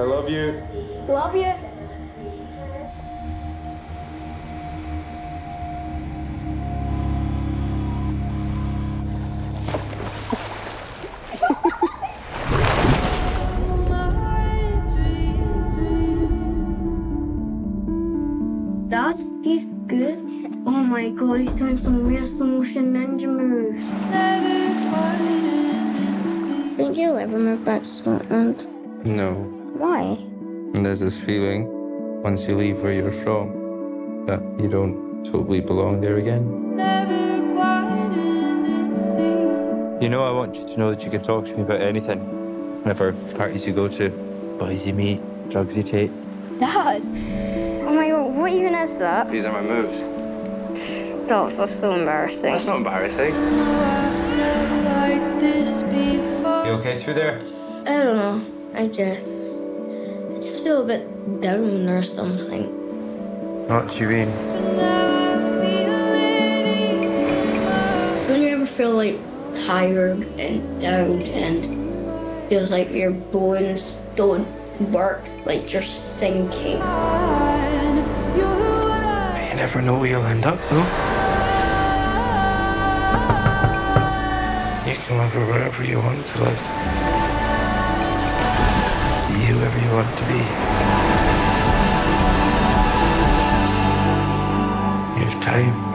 I love you. Love you. Dad, he's good. Oh my god, he's doing some real slow motion ninja moves. Think you'll ever move back to Scotland? No. Why? And there's this feeling once you leave where you're from that you don't totally belong there again. You know, I want you to know that you can talk to me about anything. Whatever parties you go to, boys you meet, drugs you take. Dad! Oh my god, what even is that? These are my moves. Oh, that's so embarrassing. That's not embarrassing. You okay through there? I don't know. I guess. Just feel a bit down or something. What do you mean? Don't you ever feel like tired and down and feels like your bones don't work, like you're sinking? You never know where you'll end up, though. You can live wherever you want to live you want to be. You have time.